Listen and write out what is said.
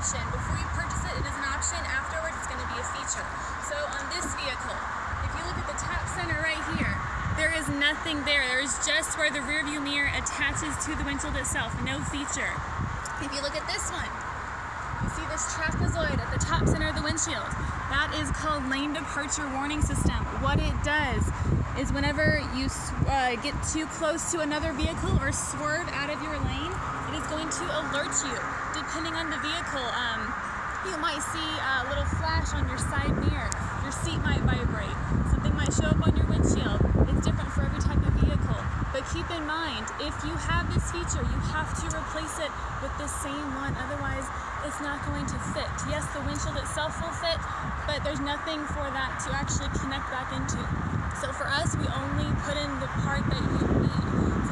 option. Before you purchase it, it is an option. Afterwards, it's going to be a feature. So on this vehicle, if you look at the top center right here, there is nothing there. There is just where the rear view mirror attaches to the windshield itself, no feature. If you look at this one, you see this trapezoid at the top center of the windshield. That is called lane departure warning system. What it does is whenever you uh, get too close to another vehicle or swerve out of your lane, it is going to alert you Depending on the vehicle, um, you might see a little flash on your side mirror. Your seat might vibrate. Something might show up on your windshield. It's different for every type of vehicle. But keep in mind, if you have this feature, you have to replace it with the same one. Otherwise, it's not going to fit. Yes, the windshield itself will fit, but there's nothing for that to actually connect back into. So for us, we only put in the part that you need.